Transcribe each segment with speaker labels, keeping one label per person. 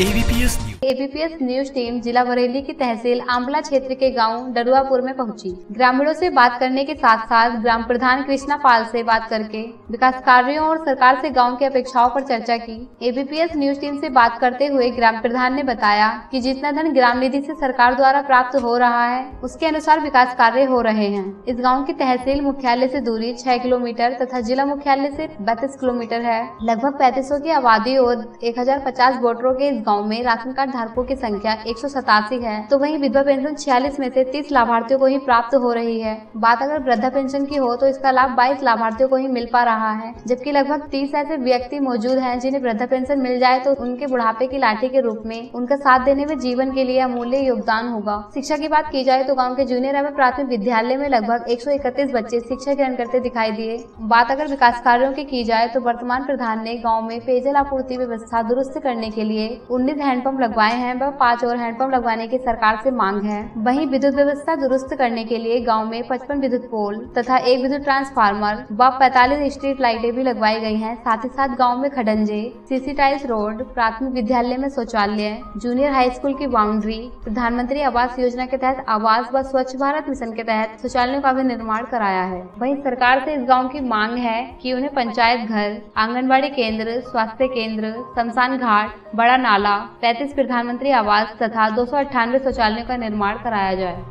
Speaker 1: ABPS news
Speaker 2: ABPS news team जिला बरेली की तहसील आंबला क्षेत्र के गाँव डरुआपुर में पहुँची। ग्रामीणों से बात करने के साथ साथ ग्राम प्रधान कृष्णा पाल से बात करके विकास कार्यों और सरकार से गाँव की अपेक्षाओं पर चर्चा की। एबीपीएस न्यूज़ टीम से बात करते हुए ग्राम प्रधान ने बताया कि जितना धन ग्राम निधि से सरकार द्वारा प्राप्त हो रहा है, उसके अनुसार विकास कार्य हो रहे हैं। इस गाँव की तहसील मुख्यालय ऐसी दूरी छह किलोमीटर तथा जिला मुख्यालय ऐसी बत्तीस किलोमीटर है। लगभग पैंतीस की आबादी और एक हज़ार पचास वोटरों के इस गाँव में राशन कार्ड धारकों की संख्या एक सौ सतासी है तो वही विधवा पेंशन छियालीस में से 30 लाभार्थियों को ही प्राप्त हो रही है। बात अगर वृद्धा पेंशन की हो तो इसका लाभ 22 लाभार्थियों को ही मिल पा रहा है, जबकि लगभग 30 ऐसे व्यक्ति मौजूद हैं जिन्हें वृद्धा पेंशन मिल जाए तो उनके बुढ़ापे की लाठी के रूप में उनका साथ देने में जीवन के लिए अमूल्य योगदान होगा। शिक्षा की बात की जाए तो गाँव के जूनियर एवं प्राथमिक विद्यालय में लगभग एक सौ इकतीस बच्चे शिक्षा ग्रहण करते दिखाई दिए। बात अगर विकास कार्यो की की जाए तो वर्तमान प्रधान ने गाँव में पेयजल आपूर्ति व्यवस्था दुरुस्त करने के लिए उन्नीस हैंडपंप लगवाए हैं व पाँच और हैंडपंप लगवाने की सरकार से मांग है। वहीं विद्युत व्यवस्था दुरुस्त करने के लिए गाँव में 55 विद्युत पोल तथा एक विद्युत ट्रांसफार्मर व 45 स्ट्रीट लाइटें भी लगवाई गई हैं। साथ ही साथ गाँव में खडंजे, सीसी टाइल्स रोड, प्राथमिक विद्यालय में शौचालय, जूनियर हाई स्कूल की बाउंड्री, प्रधानमंत्री आवास योजना के तहत आवास व स्वच्छ भारत मिशन के तहत शौचालयों का भी निर्माण कराया है। वही सरकार से इस गाँव की मांग है की उन्हें पंचायत घर, आंगनबाड़ी केंद्र, स्वास्थ्य केंद्र, शमशान घाट, बड़ा नाला, पैंतीस प्रधानमंत्री आवास तथा दो सौ शौचालयों का निर्माण कराया जाए।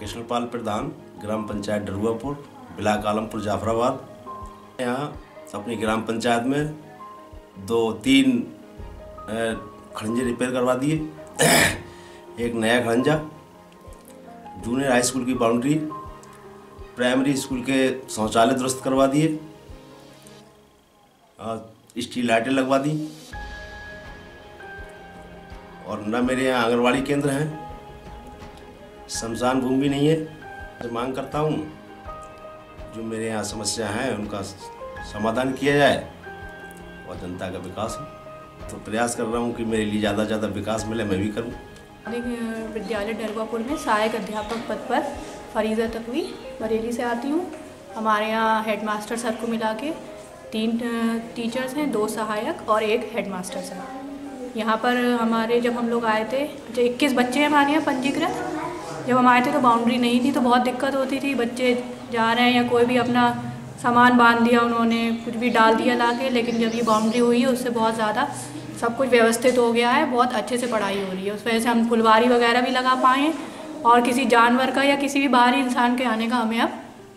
Speaker 3: कृष्णपाल प्रधान, ग्राम पंचायत डरुआपुर बिलाक आलमपुर जाफराबाद। यहाँ अपनी ग्राम पंचायत में दो, तीन खड़ंजे रिपेयर करवा दिए। एक नया खड़ंजा, जूनियर हाई स्कूल की बाउंड्री, प्राइमरी स्कूल के शौचालय दुरुस्त करवा दिए। स्टील लाइटें लगवा दी। और न मेरे यहाँ आंगनबाड़ी केंद्र हैं। शमशान भूमि नहीं है। तो मांग करता हूँ, जो मेरे यहाँ समस्या हैं, उनका समाधान किया जाए और जनता का विकास हो। तो प्रयास कर रहा हूँ कि मेरे लिए ज़्यादा से ज़्यादा विकास मिले, मैं भी करूँ।
Speaker 4: विद्यालय डरवापुर में सहायक अध्यापक पद पर फरीजा तकवी बरेली से आती हूँ। हमारे यहाँ हेडमास्टर सर को मिला के तीन टीचर्स हैं, दो सहायक और एक हेडमास्टर सर यहाँ पर हमारे जब हम लोग आए थे, जो इक्कीस बच्चे हैं हमारे यहाँ पंजीकृत, जब हम आए थे तो बाउंड्री नहीं थी तो बहुत दिक्कत होती थी, बच्चे जा रहे हैं या कोई भी अपना सामान बाँध दिया उन्होंने, कुछ भी डाल दिया ला के लेकिन जब ये बाउंड्री हुई है उससे बहुत ज़्यादा सब कुछ व्यवस्थित हो गया है, बहुत अच्छे से पढ़ाई हो रही है। उस वजह से हम फुलवारी वगैरह भी लगा पाए हैं, और किसी जानवर का या किसी भी बाहरी इंसान के आने का हमें अब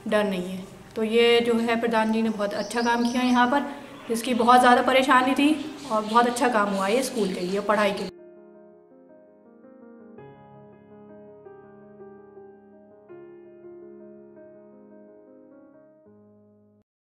Speaker 4: डर नहीं है। तो ये जो है प्रधान जी ने बहुत अच्छा काम किया यहाँ पर, जिसकी बहुत ज़्यादा परेशानी थी और बहुत अच्छा काम हुआ ये स्कूल के लिए पढ़ाई के लिए।